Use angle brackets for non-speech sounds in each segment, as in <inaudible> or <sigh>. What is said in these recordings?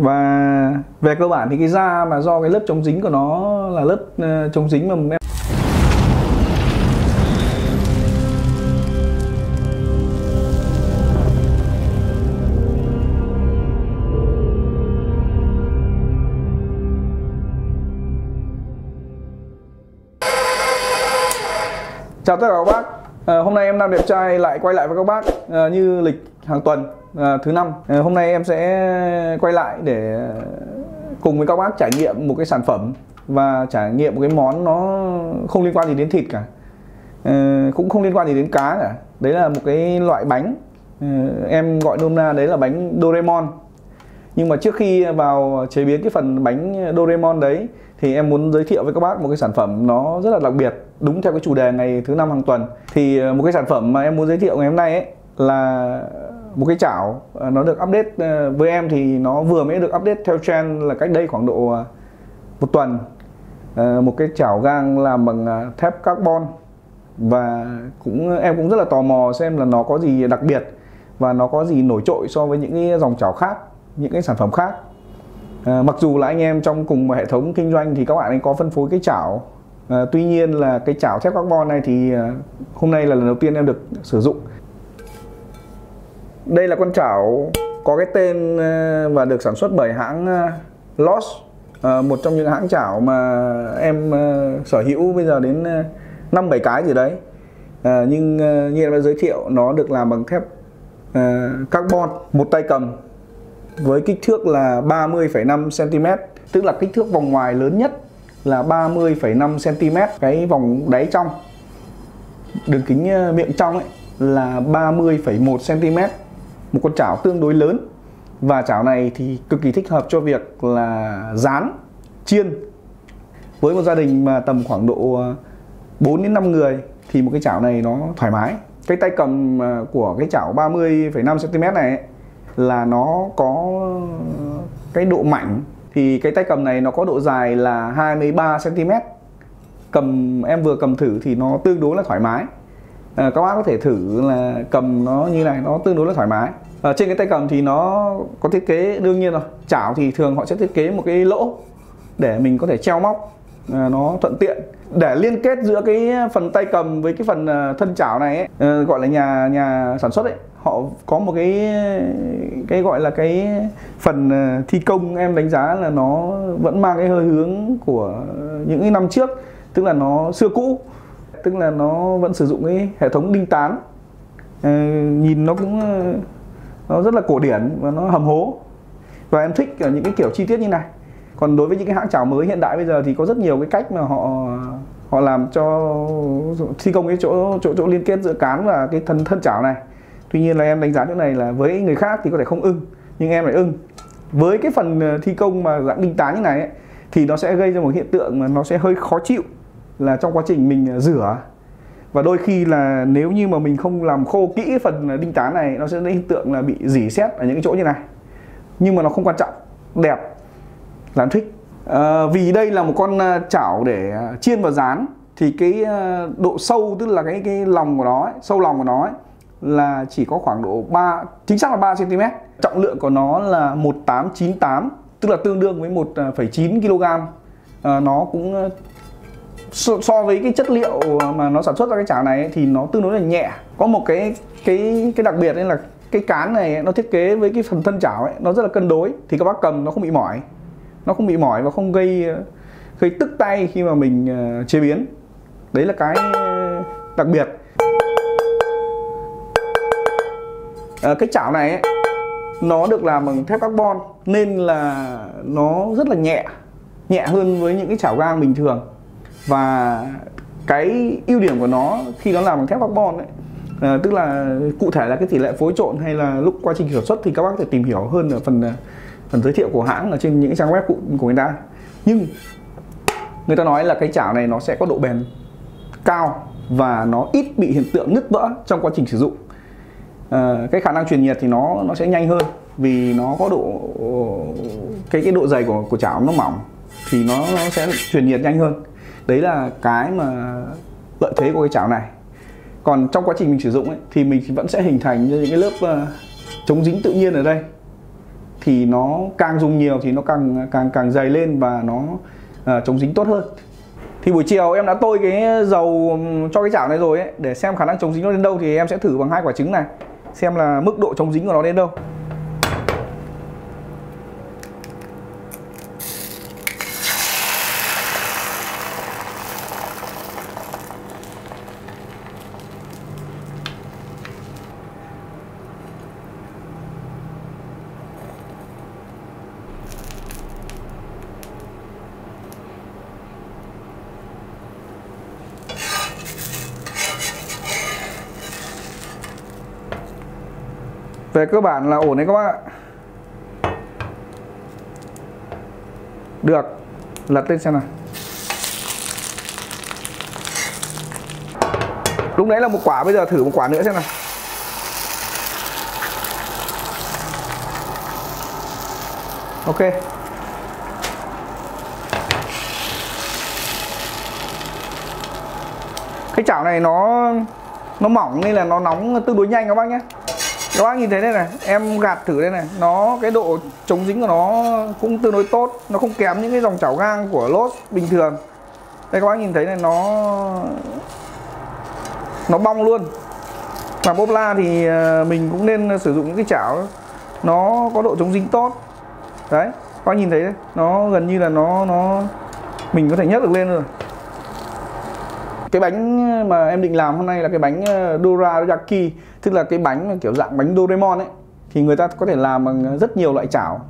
và về cơ bản thì cái da mà do cái lớp chống dính của nó là lớp ờ, chống dính mà em Chào tất cả các bác. À, Hôm nay em Nam Đẹp Trai lại quay lại với các bác à, như lịch hàng tuần à, thứ năm. À, Hôm nay em sẽ quay lại để à, cùng với các bác trải nghiệm một cái sản phẩm Và trải nghiệm một cái món nó không liên quan gì đến thịt cả. À, Cũng không liên quan gì đến cá cả. Đấy là một cái loại bánh à, Em gọi nôm na đấy là bánh Doraemon. Nhưng mà trước khi vào chế biến cái phần bánh Doraemon đấy thì em muốn giới thiệu với các bác một cái sản phẩm nó rất là đặc biệt đúng theo cái chủ đề ngày thứ năm hàng tuần. Thì à, một cái sản phẩm mà em muốn giới thiệu ngày hôm nay ấy là một cái chảo ờ, nó được update ờ, với em thì nó vừa mới được update theo trend là cách đây khoảng độ ờ, một tuần. Một cái chảo gang làm bằng thép carbon. Và cũng em cũng rất là tò mò xem là nó có gì đặc biệt và nó có gì nổi trội so với những cái dòng chảo khác những cái sản phẩm khác. À, mặc dù là anh em trong cùng một hệ thống kinh doanh thì các bạn ấy có phân phối cái chảo. À, tuy nhiên là cái chảo thép carbon này thì à, hôm nay là lần đầu tiên em được sử dụng đây là con chảo có cái tên ờ, và được sản xuất bởi hãng ờ, Lost ờ, một trong những hãng chảo mà em sở hữu bây giờ đến năm bảy cái gì đấy. À, nhưng như em đã giới thiệu nó được làm bằng thép carbon một tay cầm với kích thước là 30,5 cm tức là kích thước vòng ngoài lớn nhất là 30,5 cm cái vòng đáy trong đường kính miệng trong ấy là 30,1 cm một con chảo tương đối lớn. Và chảo này thì cực kỳ thích hợp cho việc là rán chiên. Với một gia đình mà tầm khoảng độ ờ, 4 đến 5 người thì một cái chảo này nó thoải mái. Cái tay cầm ờ, của cái chảo 30,5 cm này ấy, là nó có ờ, cái độ mảnh. Thì cái tay cầm này nó có độ dài là 23 cm cầm em vừa cầm thử thì nó tương đối là thoải mái à, các bác có thể thử là cầm nó như này nó tương đối là thoải mái. À, trên cái tay cầm thì nó có thiết kế đương nhiên rồi. Chảo thì thường họ sẽ thiết kế một cái lỗ để mình có thể treo móc à, nó thuận tiện. Để liên kết giữa cái phần tay cầm với cái phần thân chảo này ấy, à, gọi là nhà nhà sản xuất ấy họ có một cái cái gọi là cái phần thi công em đánh giá là nó vẫn mang cái hơi hướng của những cái năm trước tức là nó xưa cũ tức là nó vẫn sử dụng cái hệ thống đinh tán. À, nhìn nó cũng ờ, nó rất là cổ điển và nó hầm hố. Và em thích ở những cái kiểu chi tiết như này. Còn đối với những cái hãng chảo mới hiện đại bây giờ thì có rất nhiều cái cách mà họ họ làm cho thi công cái chỗ chỗ chỗ liên kết giữa cán và cái thân thân chảo này. Tuy nhiên là em đánh giá chỗ này là với người khác thì có thể không ưng nhưng em lại ưng. Với cái phần ờ, thi công mà dạng đinh tán như này ấy, thì nó sẽ gây ra một hiện tượng mà nó sẽ hơi khó chịu là trong quá trình mình à, rửa và đôi khi là nếu như mà mình không làm khô kỹ phần à, đinh tán này nó sẽ gây hiện tượng là bị dỉ xét ở những cái chỗ như này nhưng mà nó không quan trọng đẹp làm thích à, vì đây là một con à, chảo để chiên và rán thì cái độ sâu tức là cái cái lòng của nó ấy, sâu lòng của nó ấy, là chỉ có khoảng độ 3 chính xác là 3 cm. Trọng lượng của nó là 1898 tức là tương đương với 1,9 kg. À, ờ, nó cũng so, so với cái chất liệu mà nó sản xuất ra cái chảo này thì nó tương đối là nhẹ. Có một cái cái cái đặc biệt đấy là cái cán này nó thiết kế với cái phần thân chảo ấy nó rất là cân đối thì các bác cầm nó không bị mỏi. Nó không bị mỏi và không gây ờ, gây tức tay khi mà mình ờ, chế biến. Đấy là cái ờ, đặc biệt à, cái chảo này ấy, nó được làm bằng thép carbon nên là nó rất là nhẹ nhẹ hơn với những cái chảo gang bình thường và cái ưu điểm của nó khi nó làm bằng thép carbon ấy à, tức là cụ thể là cái tỷ lệ phối trộn hay là lúc quá trình sản xuất thì các bác có thể tìm hiểu hơn ở phần ờ, phần giới thiệu của hãng ở trên những cái trang web của, của người ta. Nhưng người ta nói là cái chảo này nó sẽ có độ bền cao và nó ít bị hiện tượng nứt vỡ trong quá trình sử dụng. À, cái khả năng truyền nhiệt thì nó nó sẽ nhanh hơn vì nó có độ cái cái độ dày của của chảo nó mỏng thì nó, nó sẽ truyền nhiệt nhanh hơn đấy là cái mà lợi thế của cái chảo này. Còn trong quá trình mình sử dụng ấy, thì mình vẫn sẽ hình thành những cái lớp uh, chống dính tự nhiên ở đây. Thì nó càng dùng nhiều thì nó càng càng càng dày lên và nó uh, chống dính tốt hơn. Thì buổi chiều em đã tôi cái dầu cho cái chảo này rồi ấy để xem khả năng chống dính nó đến đâu thì em sẽ thử bằng hai quả trứng này xem là mức độ chống dính của nó đến đâu. Về cơ bản là ổn đấy các bác ạ. Được, lật lên xem nào. Lúc đấy là một quả, bây giờ thử một quả nữa xem nào. Ok. Cái chảo này nó nó mỏng nên là nó nóng tương đối nhanh các bác nhé các bác nhìn thấy đây này, em gạt thử đây này. Nó, cái độ chống dính của nó cũng tương đối tốt. Nó không kém những cái dòng chảo gang của lốt bình thường. Đây, các bác nhìn thấy này, nó nó bong luôn. Làm bốp la thì ờ, mình cũng nên sử dụng những cái chảo nó có độ chống dính tốt. Đấy, các bác nhìn thấy đấy nó gần như là nó nó, mình có thể nhấc được lên rồi cái bánh ờ, mà em định làm hôm nay là cái bánh ờ, dorayaki tức là cái bánh kiểu dạng bánh Doraemon ấy. Thì người ta có thể làm bằng ờ, rất nhiều loại chảo.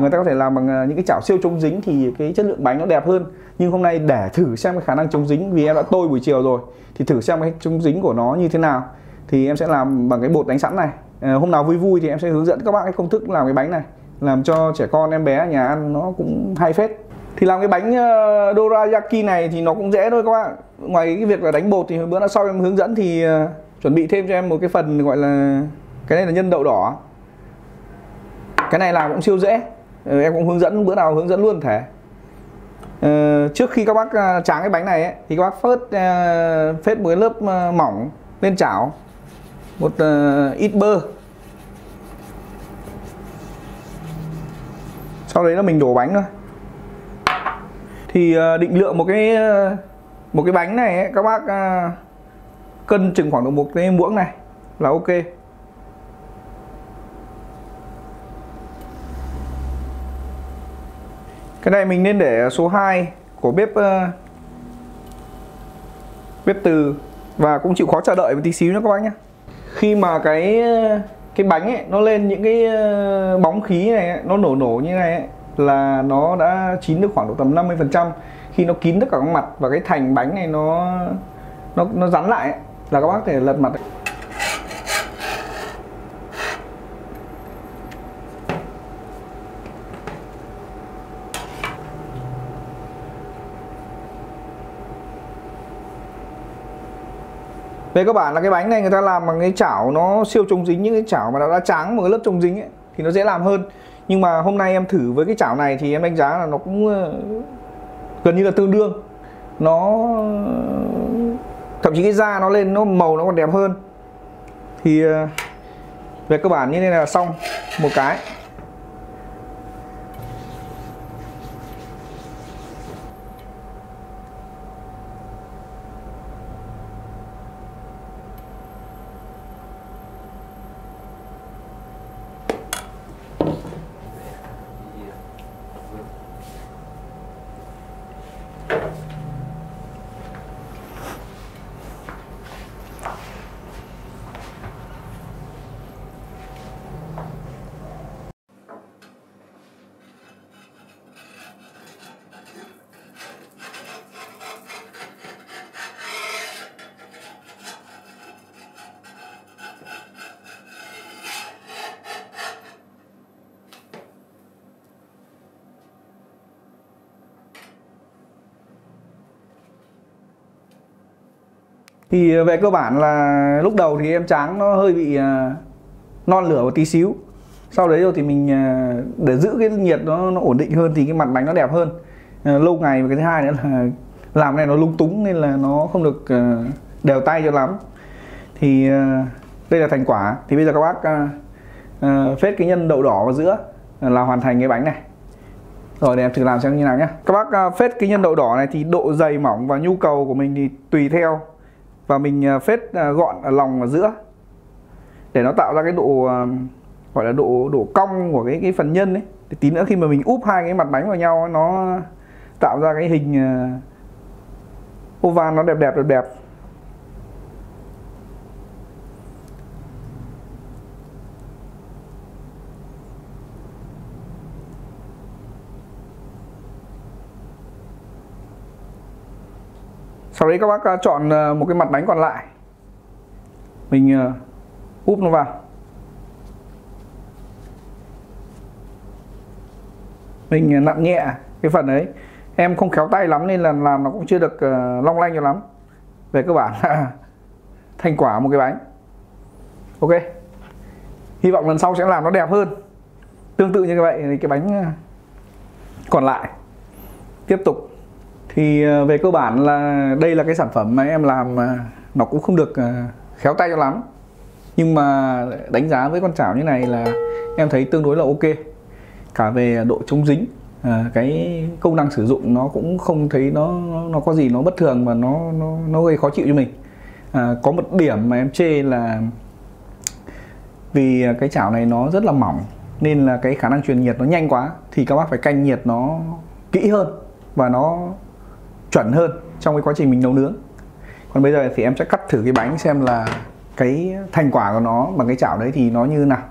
Người ta có thể làm bằng những cái chảo siêu chống dính thì cái chất lượng bánh nó đẹp hơn. Nhưng hôm nay để thử xem cái khả năng chống dính vì em đã tôi buổi chiều rồi thì thử xem cái chống dính của nó như thế nào. Thì em sẽ làm bằng cái bột đánh sẵn này. À, hôm nào vui vui thì em sẽ hướng dẫn các bạn cái công thức làm cái bánh này làm cho trẻ con em bé ở nhà ăn nó cũng hay phết thì làm cái bánh ờ, dorayaki này thì nó cũng dễ thôi các bạn. Ngoài cái việc là đánh bột thì bữa sau em hướng dẫn thì ờ, chuẩn bị thêm cho em một cái phần gọi là cái này là nhân đậu đỏ. Cái này làm cũng siêu dễ. Ờ, em cũng hướng dẫn bữa nào hướng dẫn luôn thể trước khi các bác tráng cái bánh này ấy, thì các bác phớt uh, phết một cái lớp uh, mỏng lên chảo. Một uh, ít bơ. Sau đấy là mình đổ bánh thôi thì ờ, định lượng một cái ờ, một cái bánh này ấy, các bác ờ, cân chừng khoảng độ một cái muỗng này là ok. Cái này mình nên để số 2 của bếp bếp từ và cũng chịu khó chờ đợi một tí xíu nữa các bác nhé khi mà cái cái bánh ấy nó lên những cái bóng khí này ấy, nó nổ nổ như này ấy, là nó đã chín được khoảng độ tầm 50 phần trăm khi nó kín tất cả các mặt và cái thành bánh này nó nó nó rắn lại ấy, là các bác thể lật mặt ấy. về cơ bản là cái bánh này người ta làm bằng cái chảo nó siêu chống dính những cái chảo mà nó đã trắng một cái lớp chống dính ấy thì nó dễ làm hơn nhưng mà hôm nay em thử với cái chảo này thì em đánh giá là nó cũng ờ, gần như là tương đương. Nó, thậm chí cái da nó lên, nó màu nó còn đẹp hơn. Thì ờ, về cơ bản như thế này là xong, một cái. Thì ờ, về cơ bản là lúc đầu thì em tráng nó hơi bị ờ, non lửa một tí xíu. Sau đấy rồi thì mình ờ, để giữ cái nhiệt nó nó ổn định hơn thì cái mặt bánh nó đẹp hơn. Lâu ngày và cái thứ hai nữa là <laughs> làm này nó lung túng nên là nó không được đều tay cho lắm. Thì đây là thành quả. Thì bây giờ các bác phết cái nhân đậu đỏ vào giữa là hoàn thành cái bánh này. Rồi, để em thử làm xem như nào nhé các bác phết cái nhân đậu đỏ này thì độ dày mỏng và nhu cầu của mình thì tùy theo và mình à, phết à, gọn à, ở lòng và giữa. Để nó tạo ra cái độ gọi là độ độ cong của cái cái phần nhân ấy. Thì tí nữa khi mà mình úp hai cái mặt bánh vào nhau, nó tạo ra cái hình oval nó đẹp đẹp đẹp đẹp. Sau đấy các bác à, chọn à, một cái mặt bánh còn lại. Mình à, úp nó vào. Mình nặn nhẹ cái phần đấy em không khéo tay lắm nên là làm nó cũng chưa được long lanh cho lắm. Về cơ bản <laughs> thành quả một cái bánh. Ok. Hy vọng lần sau sẽ làm nó đẹp hơn. Tương tự như vậy thì cái bánh còn lại. Tiếp tục thì ờ, về cơ bản là đây là cái sản phẩm mà em làm nó cũng không được ờ, khéo tay cho lắm. Nhưng mà đánh giá với con chảo như này là em thấy tương đối là ok. Cả về độ chống dính ờ, cái công năng sử dụng nó cũng không thấy nó nó có gì nó bất thường và nó nó nó gây khó chịu cho mình. À, có một điểm mà em chê là vì cái chảo này nó rất là mỏng nên là cái khả năng truyền nhiệt nó nhanh quá thì các bác phải canh nhiệt nó kỹ hơn và nó chuẩn hơn trong cái quá trình mình nấu nướng. Còn bây giờ thì em sẽ cắt thử cái bánh xem là cái thành quả của nó bằng cái chảo đấy thì nó như nào.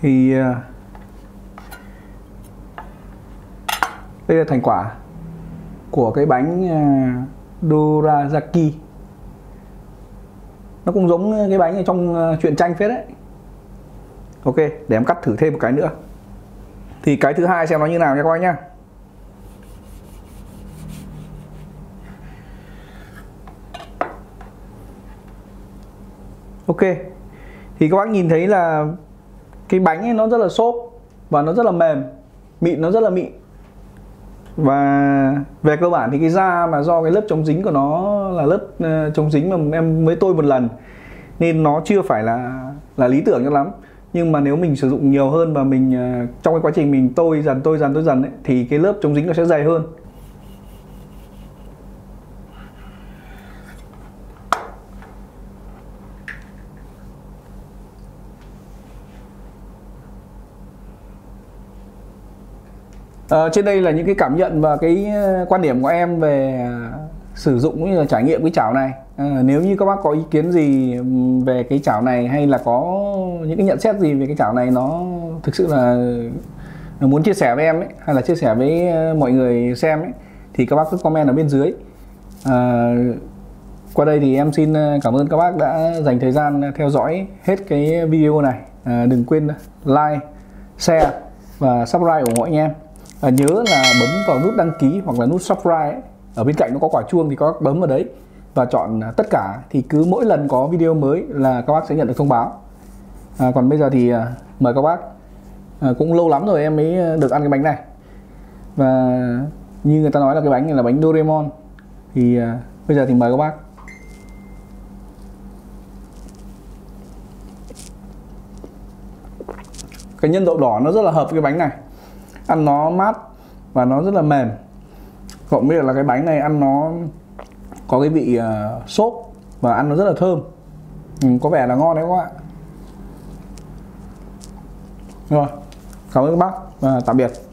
Thì à, đây là thành quả của cái bánh à, ờ, Dorazaki nó cũng giống cái bánh ở trong à, truyện tranh phết đấy. Ok để em cắt thử thêm một cái nữa thì cái thứ hai xem nó như nào nha các bác nhá. Ok. Thì các bác nhìn thấy là cái bánh ấy nó rất là xốp và nó rất là mềm, mịn, nó rất là mịn. Và về cơ bản thì cái da mà do cái lớp chống dính của nó là lớp ờ, chống dính mà em mới tôi một lần, nên nó chưa phải là là lý tưởng cho lắm nhưng mà nếu mình sử dụng nhiều hơn và mình à, trong cái quá trình mình tôi dần tôi dần tôi dần ấy, thì cái lớp chống dính nó sẽ dày hơn. À, trên đây là những cái cảm nhận và cái ờ, quan điểm của em về à, sử dụng cũng như là trải nghiệm cái chảo này à, nếu như các bác có ý kiến gì về cái chảo này hay là có những cái nhận xét gì về cái chảo này nó thực sự là muốn chia sẻ với em ấy hay là chia sẻ với ờ, mọi người xem ấy thì các bác cứ comment ở bên dưới. À, qua đây thì em xin cảm ơn các bác đã dành thời gian theo dõi hết cái video này. À, đừng quên like share và subscribe ủng hộ anh em. À, nhớ là bấm vào nút đăng ký hoặc là nút subscribe ấy. Ở bên cạnh nó có quả chuông thì các bác bấm vào đấy và chọn tất cả thì cứ mỗi lần có video mới là các bác sẽ nhận được thông báo. À, còn bây giờ thì à, mời các bác. À, cũng lâu lắm rồi em mới được ăn cái bánh này. Và như người ta nói là cái bánh này là bánh Doraemon. Thì à, bây giờ thì mời các bác. Cái nhân đậu đỏ nó rất là hợp với cái bánh này. Ăn nó mát và nó rất là mềm. Cộng với là cái bánh này ăn nó có cái vị ờ, uh, xốp và ăn nó rất là thơm. Ừ, có vẻ là ngon đấy các bạn rồi cảm ơn các bác và tạm biệt.